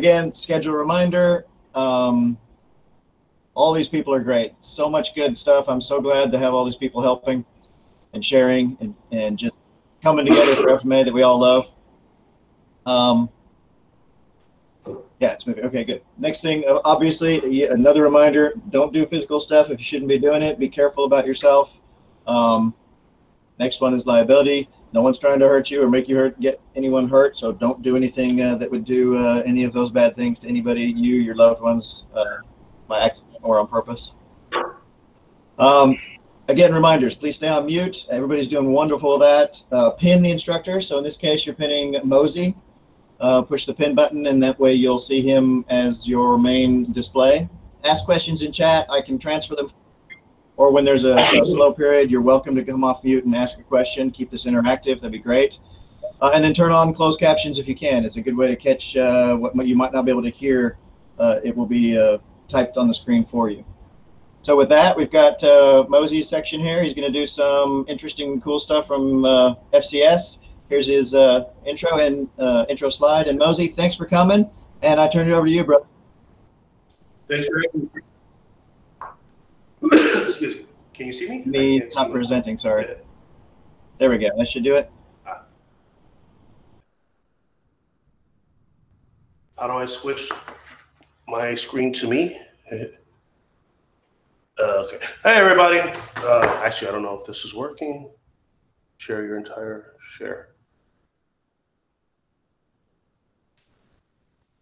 again, schedule reminder. Um, all these people are great. So much good stuff. I'm so glad to have all these people helping and sharing and, and just coming together for FMA that we all love. Um, yeah, it's moving. Okay, good. Next thing, uh, obviously, another reminder: don't do physical stuff if you shouldn't be doing it. Be careful about yourself. Um, next one is liability. No one's trying to hurt you or make you hurt, get anyone hurt. So don't do anything uh, that would do uh, any of those bad things to anybody, you, your loved ones, uh, by accident or on purpose. Um, again, reminders, please stay on mute. Everybody's doing wonderful that. Uh, pin the instructor. So in this case, you're pinning Mosi. Uh, push the pin button and that way you'll see him as your main display. Ask questions in chat. I can transfer them. Or when there's a, a slow period, you're welcome to come off mute and ask a question. Keep this interactive. That'd be great. Uh, and then turn on closed captions if you can. It's a good way to catch uh, what you might not be able to hear. Uh, it will be uh, typed on the screen for you. So with that, we've got uh, Mosi's section here. He's going to do some interesting, cool stuff from uh, FCS. Here's his uh, intro and intro slide. And Mosi, thanks for coming. And I turn it over to you, bro. Thanks for having me. Excuse me. Can you see me? Me not presenting, sorry. Yeah. There we go. That should do it. How do I switch my screen to me? Uh, okay. Hey, everybody. Uh, actually, I don't know if this is working. Share your entire share.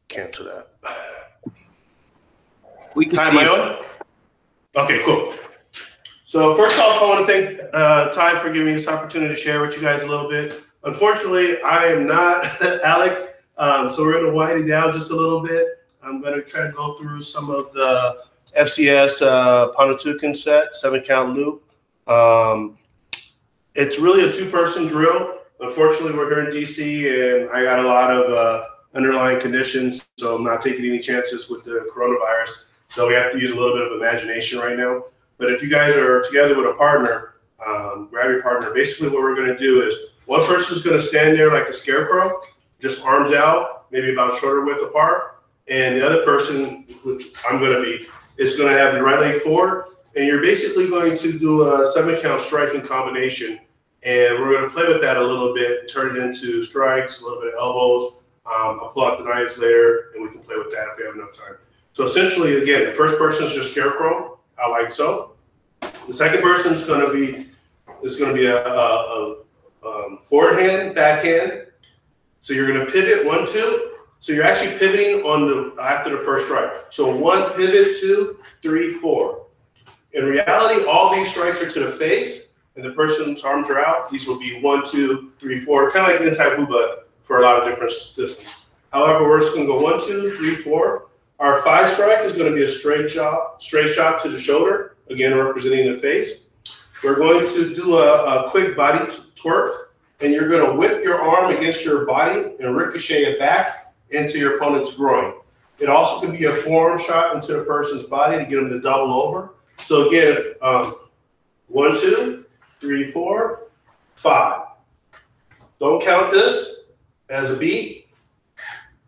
Cancel that. We can Ty, am I on? Okay, cool. So first off, I want to thank uh, Ty for giving me this opportunity to share with you guys a little bit. Unfortunately, I am not Alex, um, so we're going to wind it down just a little bit. I'm going to try to go through some of the FCS uh, Panantukan set, seven count loop. Um, it's really a two person drill. Unfortunately, we're here in DC and I got a lot of uh, underlying conditions, so I'm not taking any chances with the coronavirus. So we have to use a little bit of imagination right now. But if you guys are together with a partner, um, grab your partner. Basically, what we're going to do is one person is going to stand there like a scarecrow, just arms out, maybe about shoulder width apart, and the other person, which I'm going to be, is going to have the right leg forward, and you're basically going to do a seven count striking combination. And we're going to play with that a little bit, turn it into strikes, a little bit of elbows. Um, I'll pull out the knives later, and we can play with that if we have enough time. So essentially, again, the first person is just scarecrow, I like so. The second person is going to be is going to be a, a, a um, forward hand, backhand. So you're going to pivot one, two, so you're actually pivoting on the after the first strike. So one pivot, two, three, four. In reality, all these strikes are to the face, and the person's arms are out. These will be one, two, three, four, kind of like inside Hubad for a lot of different systems. However, we're just going to go one, two, three, four. Our five strike is going to be a straight shot, straight shot to the shoulder, again representing the face. We're going to do a, a quick body twerk, and you're going to whip your arm against your body and ricochet it back into your opponent's groin. It also can be a forearm shot into the person's body to get them to double over. So again, um, one, two, three, four, five. Don't count this as a beat.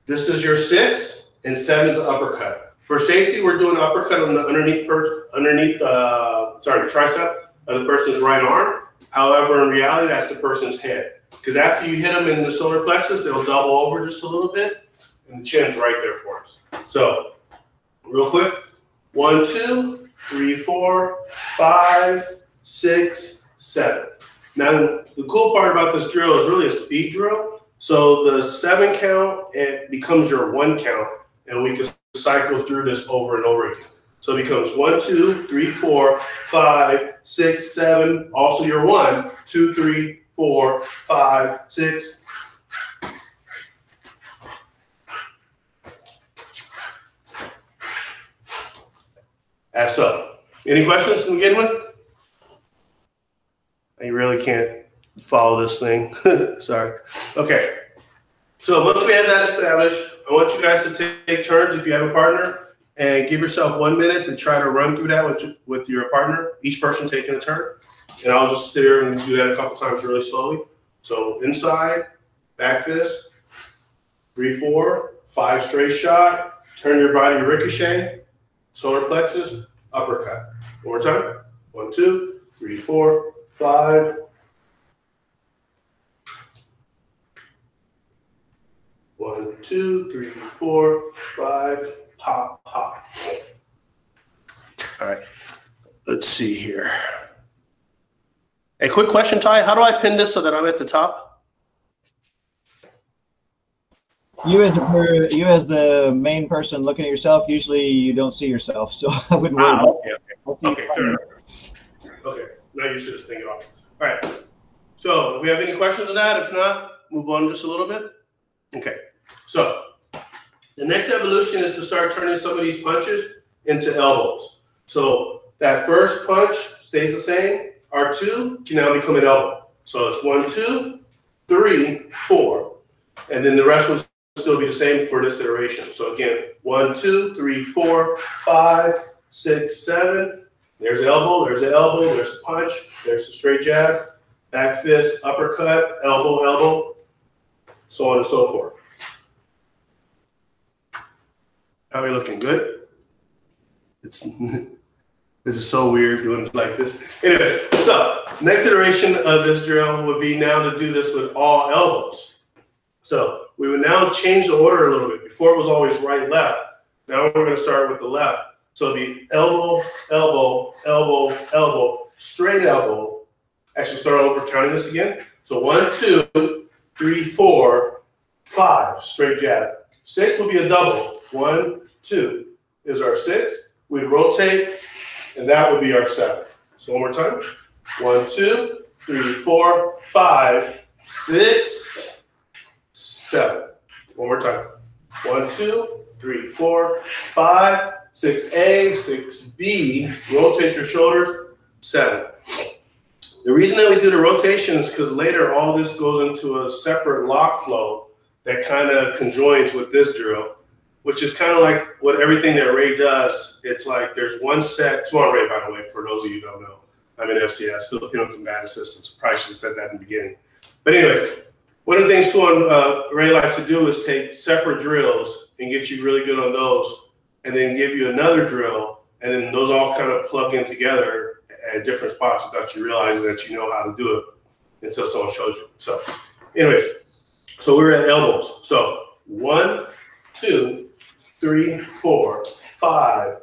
This is your six, and seven is uppercut. For safety, we're doing uppercut on the underneath per- underneath uh, sorry tricep of the person's right arm. However, in reality, that's the person's head. Because after you hit them in the solar plexus, they'll double over just a little bit and the chin's right there for us. So, real quick one, two, three, four, five, six, seven. Now, the cool part about this drill is really a speed drill. So, the seven count it becomes your one count, and we can cycle through this over and over again. So it becomes one, two, three, four, five, six, seven. Also your one, two, three, four, five, six, as so. Any questions to begin with? I really can't follow this thing. Sorry. Okay. So once we have that established, I want you guys to take turns if you have a partner and give yourself one minute to try to run through that with, with your partner, each person taking a turn. And I'll just sit here and do that a couple times really slowly. So inside, back fist, three, four, five straight shot, turn your body ricochet, solar plexus, uppercut. One more time. One, two, three, four, five. One, two, three, four, five, pop, pop. All right, let's see here. A quick question, Ty. How do I pin this so that I'm at the top? You as the, you as the main person looking at yourself, usually you don't see yourself, so I wouldn't worry. Ah, about okay, it. okay. Okay, now you should just think it off. All right. So, if we have any questions on that, if not, move on just a little bit. Okay. So, the next evolution is to start turning some of these punches into elbows. So that first punch stays the same. Our two can now become an elbow. So it's one, two, three, four. And then the rest will still be the same for this iteration. So again, one, two, three, four, five, six, seven. There's an elbow, there's an elbow, there's a punch, there's a straight jab, back fist, uppercut, elbow, elbow, so on and so forth. How are we looking? Good? It's this is so weird doing it like this. Anyway, so next iteration of this drill would be now to do this with all elbows. So we would now change the order a little bit. Before it was always right, left. Now we're going to start with the left. So be elbow, elbow, elbow, elbow, straight elbow. Actually, start over counting this again. So one, two, three, four, five, straight jab. Six will be a double. One, two is our six. We'd rotate, and that would be our seven. So one more time. One, two, three, four, five, six, seven. One more time. One, two, three, four, five, six A, six B. Rotate your shoulders, seven. The reason that we do the rotation is because later all this goes into a separate lock flow that kind of conjoins with this drill which is kind of like what everything that Ray does. It's like there's one set, on Ray, by the way, for those of you who don't know. I'm in FCS, Filipino Combative Systems. Probably should have said that in the beginning. But anyways, one of the things Tuhon uh, Ray likes to do is take separate drills and get you really good on those, and then give you another drill, and then those all kind of plug in together at different spots without you realizing that you know how to do it until someone shows you. So, anyways, so we're at elbows. So one, two, three, four, five,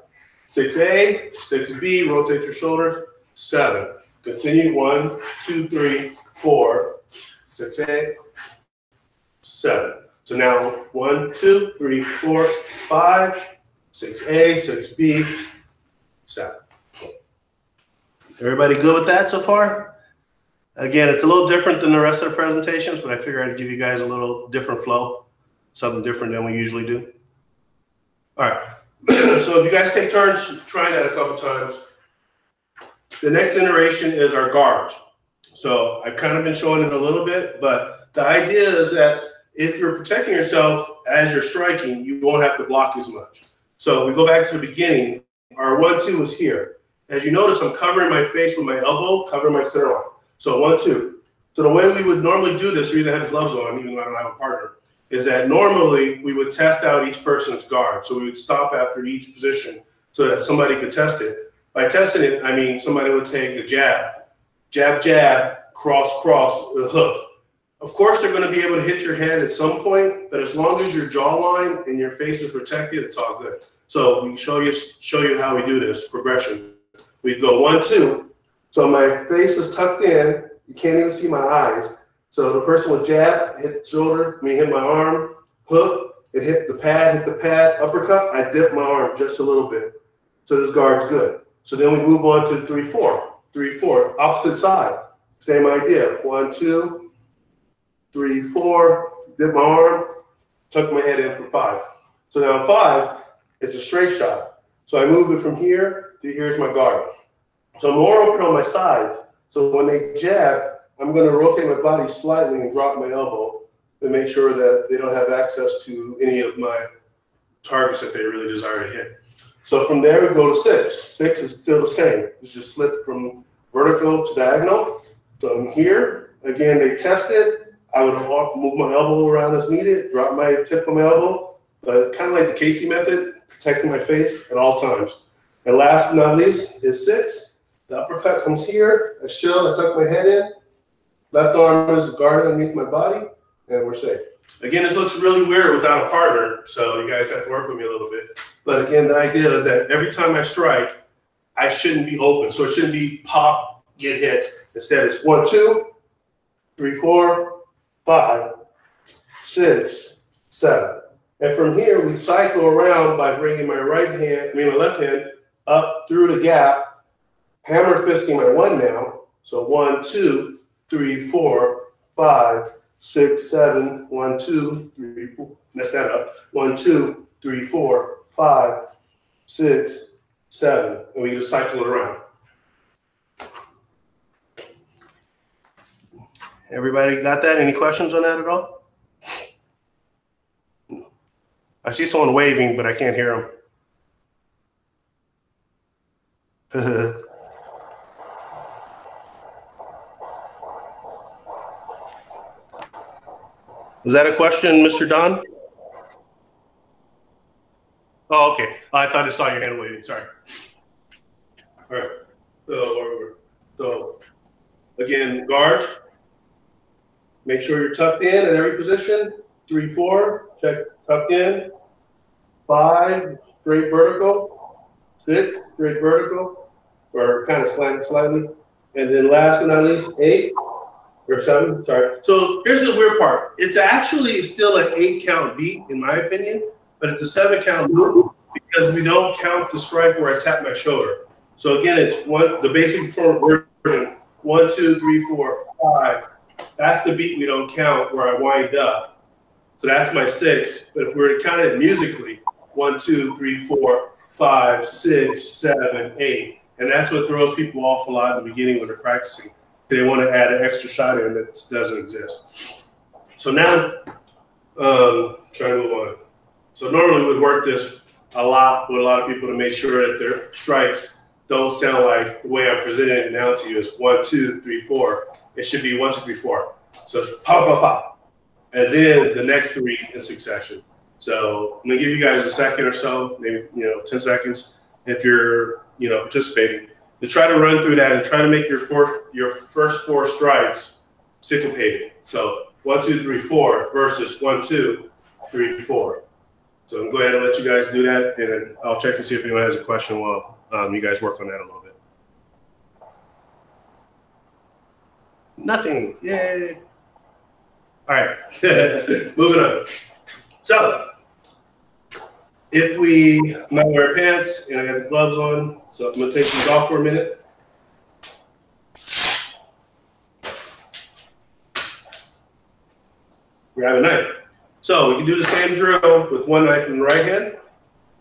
six A, six B, rotate your shoulders, seven. Continue, one, two, three, four, six A, seven. So now, one, two, three, four, five, six A, six B, seven. Everybody good with that so far? Again, it's a little different than the rest of the presentations, but I figured I'd give you guys a little different flow, something different than we usually do. All right. so if you guys take turns trying that a couple times, the next iteration is our guard. So I've kind of been showing it a little bit, but the idea is that if you're protecting yourself as you're striking, you won't have to block as much. So we go back to the beginning. Our one, two is here. As you notice, I'm covering my face with my elbow, covering my center line. So one, two. So the way we would normally do this, reason I have gloves on, even though I don't have a partner, is that normally we would test out each person's guard. So we would stop after each position so that somebody could test it. By testing it, I mean somebody would take a jab, jab, jab, cross, cross, hook. Of course, they're going to be able to hit your head at some point, but as long as your jawline and your face is protected, it's all good. So we show you show you how we do this progression. We go one, two. So my face is tucked in. You can't even see my eyes. So the person would jab, hit the shoulder, me hit my arm, hook, it hit the pad, hit the pad, uppercut, I dip my arm just a little bit. So this guard's good. So then we move on to three, four. Three, four, opposite side. Same idea. One, two, three, four, dip my arm, tuck my head in for five. So now five, it's a straight shot. So I move it from here to here's my guard. So I'm more open on my side. So when they jab, I'm going to rotate my body slightly and drop my elbow to make sure that they don't have access to any of my targets that they really desire to hit. So from there, we go to six. Six is still the same. It's just slip from vertical to diagonal. So I'm here. Again, they test it. I would move my elbow around as needed, drop my tip of my elbow, but kind of like the Keysi method, protecting my face at all times. And last but not least is six. The uppercut comes here. I shield, I tuck my head in. Left arm is guarded underneath my body, and we're safe. Again, this looks really weird without a partner, so you guys have to work with me a little bit. But again, the idea is that every time I strike, I shouldn't be open. So it shouldn't be pop, get hit. Instead, it's one, two, three, four, five, six, seven. And from here, we cycle around by bringing my right hand, I mean my left hand, up through the gap, hammer fisting my one now. So one, two, three, four, five, six, seven, one, two, three, four. Mess that up. One, two, three, four, five, six, seven. And we just cycle it around. Everybody got that? Any questions on that at all? I see someone waving, but I can't hear them. Was that a question, Mr. Don? Oh, okay. I thought I saw your hand waving. Sorry. All right. So, so again, guard. Make sure you're tucked in at every position. Three, four, check tucked in. Five, straight vertical. Six, straight vertical, or kind of slant slightly. And then last but not least, eight, or seven, sorry. So here's the weird part. It's actually still an eight count beat, in my opinion, but it's a seven count because we don't count the strike where I tap my shoulder. So again, it's one the basic version, one, two, three, four, five. That's the beat we don't count where I wind up. So that's my six. But if we were to count it musically, one, two, three, four, five, six, seven, eight. And that's what throws people off a lot in the beginning when they're practicing they want to add an extra shot in that doesn't exist. So now, um, trying to move on. So normally we'd work this a lot with a lot of people to make sure that their strikes don't sound like the way I'm presenting it now to you is one, two, three, four. It should be one, two, three, four. So pop, pop, pop. And then the next three in succession. So I'm gonna give you guys a second or so, maybe you know, 10 seconds if you're you know participating to try to run through that and try to make your four, your first four strikes syncopated. So one, two, three, four versus one, two, three, four. So I'm go ahead and let you guys do that, and then I'll check and see if anyone has a question while um, you guys work on that a little bit. Nothing. Yay. All right. Moving on. So if we, not wearing pants and I got the gloves on, so I'm gonna take these off for a minute. Grab a knife. So we can do the same drill with one knife in the right hand.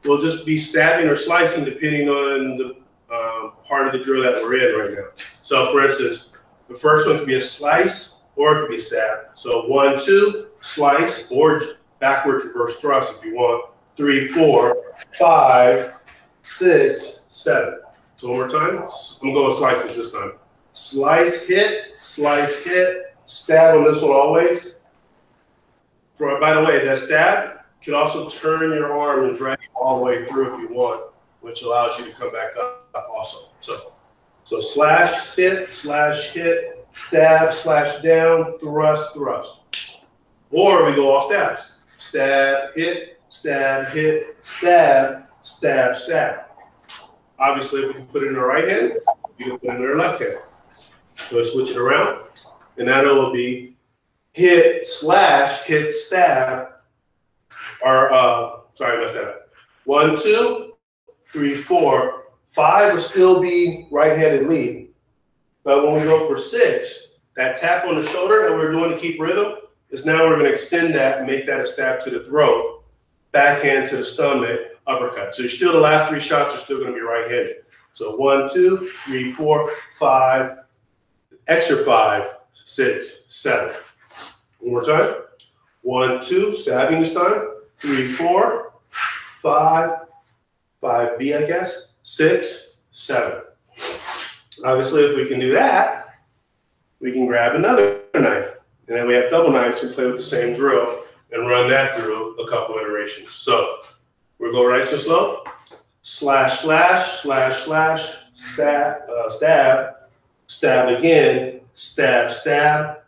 We'll just be stabbing or slicing depending on the um, part of the drill that we're in right now. So for instance, the first one could be a slice or it could be a stab. So one, two, slice or backwards reverse thrust if you want three, four, five, six, seven. So one more time. I'm going to slice this this time. Slice, hit, slice, hit, stab on this one always. For, by the way, that stab can also turn your arm and drag all the way through if you want, which allows you to come back up, up also. So, so slash, hit, slash, hit, stab, slash down, thrust, thrust. Or we go all stabs. Stab, hit, stab, hit, stab, stab, stab. Obviously, if we can put it in our right hand, we can put it in our left hand. So switch it around, and that will be hit, slash, hit, stab, or, uh, sorry, I messed that up. One, two, three, four, five will still be right-handed lead. But when we go for six, that tap on the shoulder that we we're doing to keep rhythm is now we're going to extend that and make that a stab to the throat backhand to the stomach, uppercut. So you're still the last three shots are still going to be right-handed. So one, two, three, four, five, extra five, six, seven. One more time. One, two, stabbing this time. Three, four, five, five B, I guess. Six, seven. Obviously, if we can do that, we can grab another knife. And then we have double knives and play with the same drill and run that through a couple iterations. So we'll go nice and slow. Slash, slash, slash, slash, stab, uh, stab, stab again, stab, stab,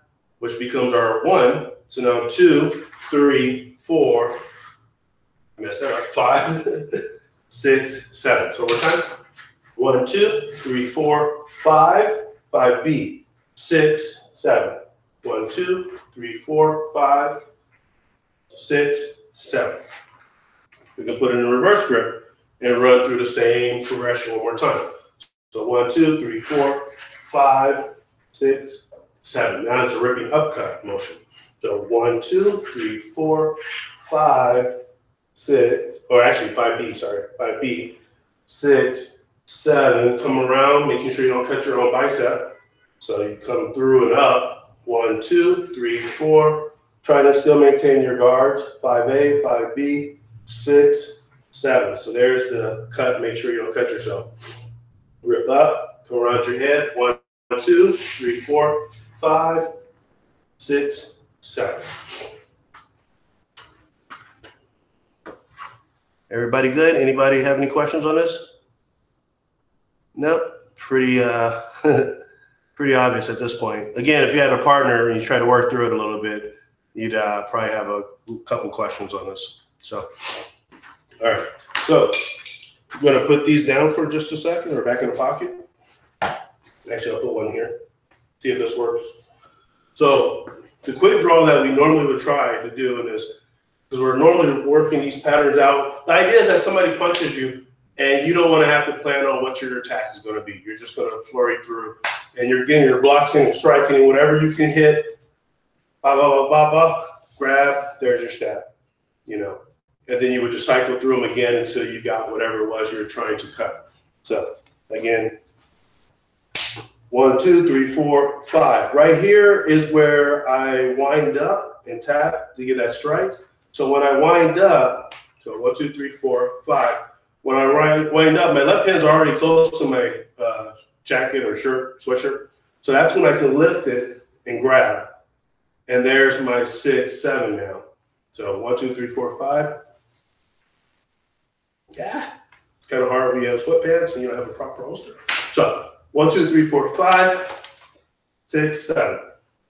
which becomes our one. So now two, three, four, I messed that up, five, six, seven. So one time. One, two, three, four, five, five B, six, seven. One, two, three, four, five, six, seven. We can put it in a reverse grip and run through the same progression one more time. So one, two, three, four, five, six, seven. Now it's a ripping upcut motion. So one, two, three, four, five, six, or actually five B, sorry, five B, six, seven. Come around, making sure you don't cut your own bicep. So you come through and up. One, two, three, four. Try to still maintain your guards. Five A, five B, six, seven. So there's the cut. Make sure you don't cut yourself. Rip up, come around your head. One, two, three, four, five, six, seven. Everybody good? Anybody have any questions on this? No, pretty uh, pretty obvious at this point. Again, if you had a partner and you try to work through it a little bit, you'd uh, probably have a couple questions on this. So, all right. So, I'm gonna put these down for just a second or back in the pocket. Actually, I'll put one here. See if this works. So, the quick draw that we normally would try to do in this, because we're normally working these patterns out. The idea is that somebody punches you, and you don't want to have to plan on what your attack is going to be. You're just going to flurry through, and you're getting your blocks in and striking, whatever you can hit. Ba ba ba ba ba. Grab. There's your stab. You know, and then you would just cycle through them again until you got whatever it was you're trying to cut. So again, one, two, three, four, five. Right here is where I wind up and tap to get that strike. So when I wind up, so one, two, three, four, five. When I wind up, my left hand's already close to my uh, jacket or shirt, sweatshirt. So that's when I can lift it and grab. And there's my six, seven now. So one, two, three, four, five. Yeah, it's kind of hard when you have sweatpants and you don't have a proper holster. So one, two, three, four, five, six, seven,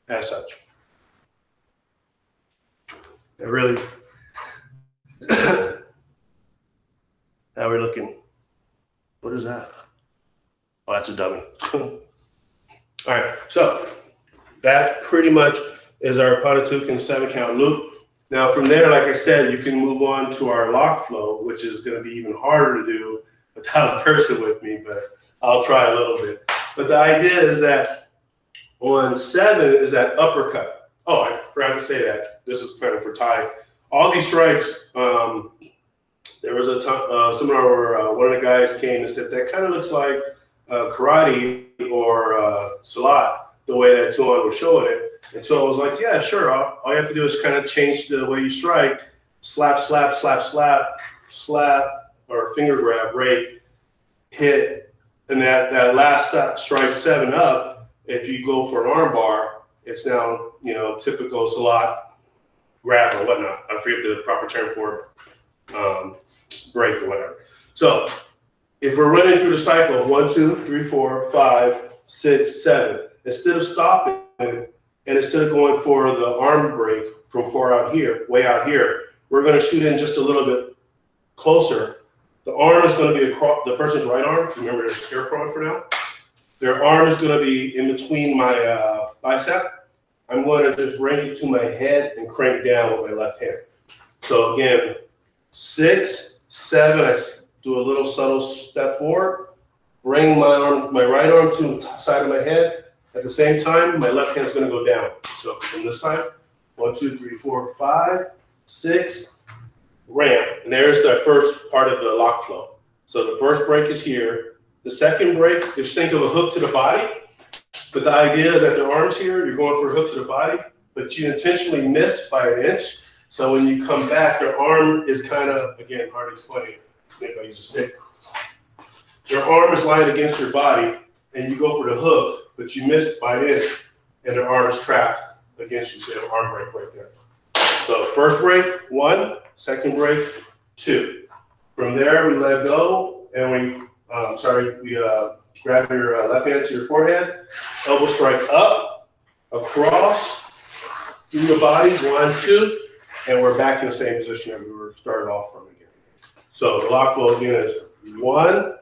as such. It really. now we're looking. What is that? Oh, that's a dummy. All right, so that pretty much is our Panantukan seven count loop. Now from there, like I said, you can move on to our lock flow, which is going to be even harder to do without a person with me, but I'll try a little bit. But the idea is that on seven is that uppercut. Oh, I forgot to say that. This is kind of for Ty. All these strikes, um, there was a t- uh, seminar where uh, one of the guys came and said that kind of looks like uh, karate or uh, silat, the way that Tuhon was showing it. And I was like, yeah, sure. All, all you have to do is kind of change the way you strike, slap, slap, slap, slap, slap, or finger grab, rake, hit, and that that last strike seven up. If you go for an arm bar, it's now you know typical silat grab or whatnot. I forget the proper term for it, um, break or whatever. So if we're running through the cycle one, two, three, four, five, six, seven, instead of stopping and instead of going for the arm break from far out here, way out here, we're going to shoot in just a little bit closer. The arm is going to be across the person's right arm. Remember, they're scarecrow for now. Their arm is going to be in between my uh, bicep. I'm going to just bring it to my head and crank down with my left hand. So again, six, seven. I do a little subtle step forward. Bring my arm, my right arm to the side of my head at the same time, my left hand is going to go down. So from this side, one, two, three, four, five, six, ramp. And there's the first part of the lock flow. So the first break is here. The second break, just think of a hook to the body. But the idea is that the arm's here, you're going for a hook to the body, but you intentionally miss by an inch. So when you come back, their arm is kind of, again, hard to explain. Maybe I use a stick. Your arm is lying against your body, and you go for the hook, but you missed by it, and the arm is trapped against you. So you have arm break right there. So first break, one, second break, two. From there, we let go and we, um, sorry, we uh, grab your uh, left hand to your forehead, elbow strike up, across, through the body, one, two, and we're back in the same position that we were started off from again. So the lock flow again is one,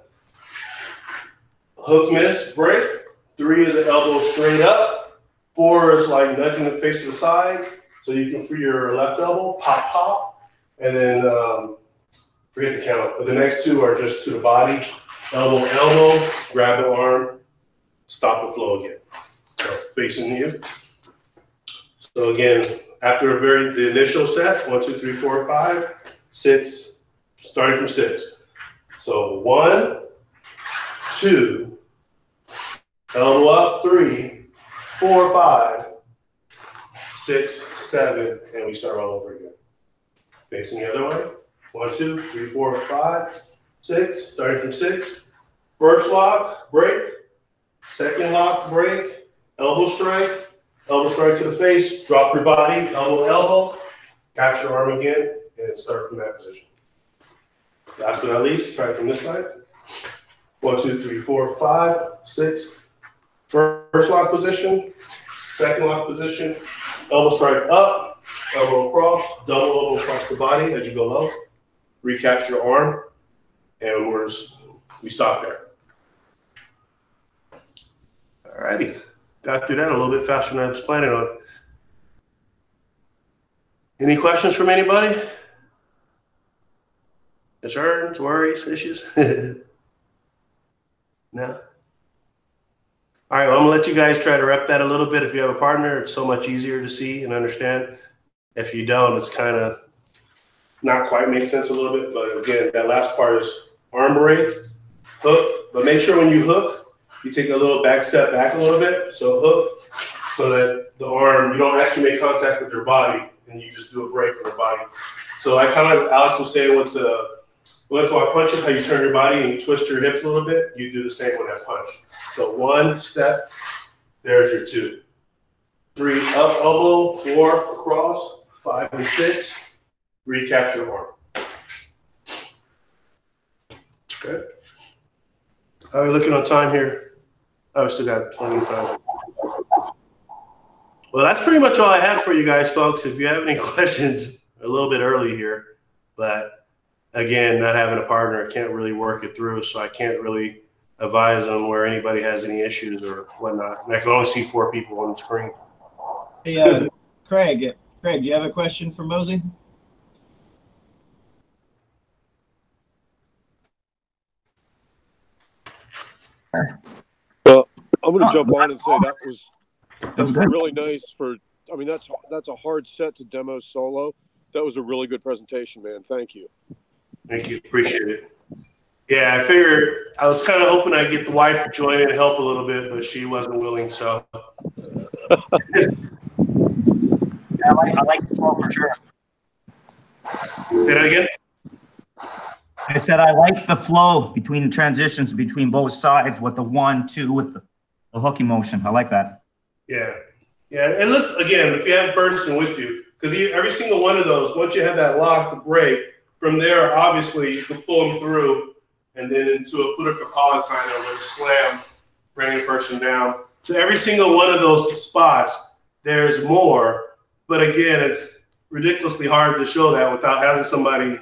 hook miss, break. Three is an elbow straight up. Four is like nudging the face to the side. So you can free your left elbow, pop, pop. And then um, forget the count. But the next two are just to the body, elbow, elbow, grab the arm, stop the flow again. So facing you. So again, after a very the initial set, one, two, three, four, five, six, starting from six. So one, two, elbow up, three, four, five, six, seven, and we start all over again. Facing the other way. One, two, three, four, five, six, starting from six. First lock, break. Second lock, break. Elbow strike. Elbow strike to the face. Drop your body. Elbow, elbow. Capture arm again, and start from that position. Last but not least, try it from this side. One, two, three, four, five, six. First lock position, second lock position, elbow strike up, elbow across, double elbow across the body as you go low. Recapture your arm, and we're we stop there. Alrighty, got through that a little bit faster than I was planning on. Any questions from anybody? Concerns, worries, issues? no? All right, well, I'm gonna let you guys try to rep that a little bit. If you have a partner, it's so much easier to see and understand. If you don't, it's kind of not quite make sense a little bit. But again, that last part is arm break, hook. But make sure when you hook, you take a little back step back a little bit. So hook, so that the arm you don't actually make contact with your body, and you just do a break on the body. So I kind of Alex was saying with the when I punch it, how you turn your body and you twist your hips a little bit, you do the same when I punch. So one step, there's your two. Three up elbow, four across, five and six, recapture arm. Okay. How are we looking on time here? Oh, we still got plenty of time. Well, that's pretty much all I have for you guys, folks. If you have any questions, a little bit early here, but again, not having a partner, I can't really work it through. So I can't really advise on where anybody has any issues or whatnot. And I can only see four people on the screen. Hey, uh, Craig, Craig, do you have a question for Mosi? Well, I'm going to jump on and say that was that's really nice for. I mean, that's that's a hard set to demo solo. That was a really good presentation, man. Thank you. Thank you. Appreciate it. Yeah, I figured I was kind of hoping I'd get the wife to join in and help a little bit, but she wasn't willing. So, yeah, I like, I like the flow for sure. Say that again. I said I like the flow between the transitions between both sides with the one, two, with the, the hooking motion. I like that. Yeah, yeah. It looks again if you have a person with you, because every single one of those, once you have that lock to break, from there, obviously, you can pull them through and then into a Buddha Kapala kind of with a slam, bringing a person down. So every single one of those spots, there's more. But again, it's ridiculously hard to show that without having somebody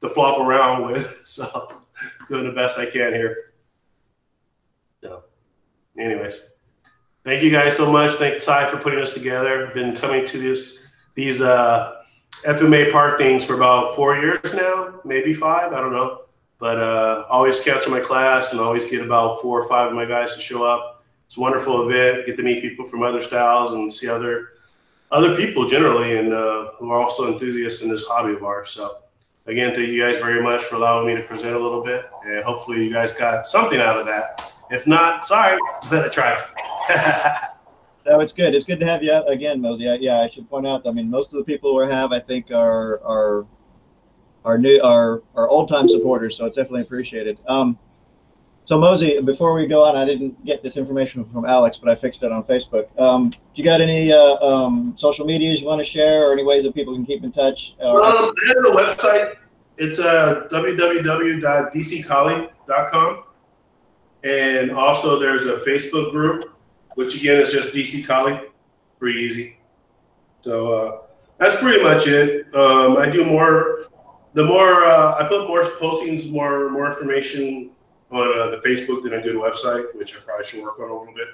to flop around with. So doing the best I can here. So anyways, thank you guys so much. Thank Ty for putting us together. Been coming to this these uh FMA park things for about four years now, maybe five. I don't know. But uh, always cancel my class and always get about four or five of my guys to show up. It's a wonderful event. Get to meet people from other styles and see other other people generally, and uh, who are also enthusiasts in this hobby of ours. So, again, thank you guys very much for allowing me to present a little bit, and hopefully, you guys got something out of that. If not, sorry, but I tried. No, it's good. It's good to have you again, Mosi. Yeah, I should point out. I mean, most of the people we have, I think, are are our new our our old time supporters. So it's definitely appreciated. Um, So Mosi, before we go on, I didn't get this information from Alex, but I fixed it on Facebook. Um, do you got any uh, um, social medias you want to share, or any ways that people can keep in touch? Or- Um, I have a website. It's uh. And also there's a Facebook group, which again is just DC Kali. Pretty easy. So uh, that's pretty much it. Um, I do more, the more, uh, I put more postings, more, more information on uh, the Facebook than a good website, which I probably should work on a little bit.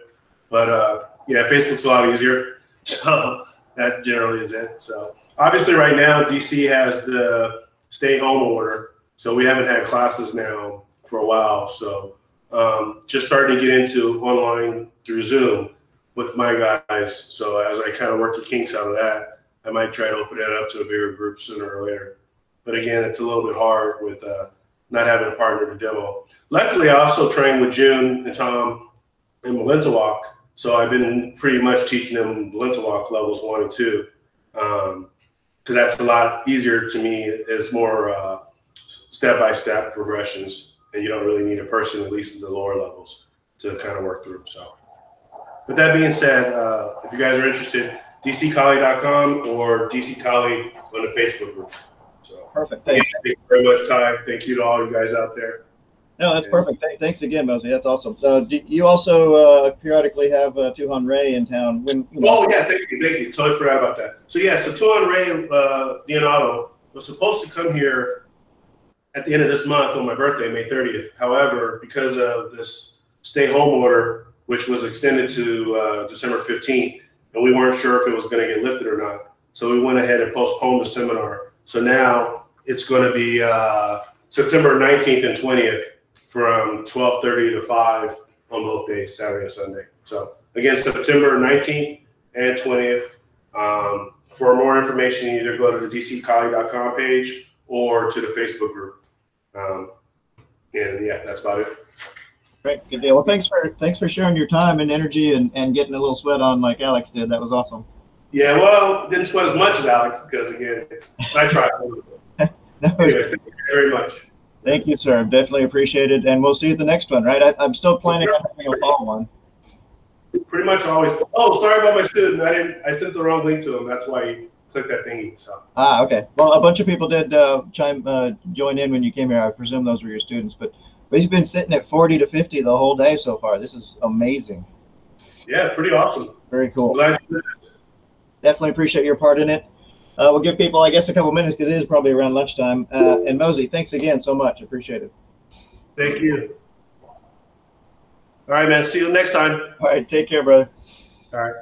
But uh, yeah, Facebook's a lot easier. So that generally is it. So obviously right now DC has the stay home order, so we haven't had classes now for a while. So um, just starting to get into online through Zoom with my guys. So as I kind of work the kinks out of that, I might try to open it up to a bigger group sooner or later. But again, it's a little bit hard with uh, not having a partner to demo. Luckily, I also trained with June and Tom in Walk, so I've been pretty much teaching them Walk levels one and two. Um, because that's a lot easier to me. It's more uh, step-by-step progressions, and you don't really need a person, at least at the lower levels, to kind of work through. So, with that being said, uh, if you guys are interested, dckali.com or dckali on the Facebook group. So, Perfect. Thanks. thank you very much, Ty. Thank you to all you guys out there. No, that's Yeah. perfect. Th- Thanks again, Mosi. That's awesome. Uh, do you also uh, periodically have uh, Tuhon Ray in town? When you know, Oh yeah, thank you, thank you. Totally forgot about that. So yeah, so Tuhon Ray uh, Dionaldo was supposed to come here at the end of this month on my birthday, May 30th. However, because of this stay home order, which was extended to uh, December 15th, and we weren't sure if it was going to get lifted or not, so we went ahead and postponed the seminar. So now it's going to be uh, September 19th and 20th from 12:30 to 5 on both days, Saturday and Sunday. So again, September 19th and 20th. Um, for more information, either go to the dckali.com page or to the Facebook group. Um, and yeah, that's about it. Great, good deal. Well, thanks for thanks for sharing your time and energy and, and getting a little sweat on like Alex did. That was awesome. Yeah, well, didn't sweat as much as Alex because again, I tried. No, Anyways, thank you very much. thank you, sir. Definitely appreciate it, and we'll see you at the next one. Right? I, I'm still planning on having a fall one. Pretty much always. Oh, sorry about my student. I didn't. I sent the wrong link to him. That's why he clicked that thingy. So Ah, okay. Well, a bunch of people did uh, chime uh, join in when you came here. I presume those were your students, but we've been sitting at 40 to 50 the whole day so far. This is amazing. yeah, pretty awesome. Very cool. Definitely appreciate your part in it. Uh, we'll give people, I guess, a couple minutes because it is probably around lunchtime. Uh, and Mosi, thanks again so much. Appreciate it. Thank you. All right, man. See you next time. All right, take care, brother. All right.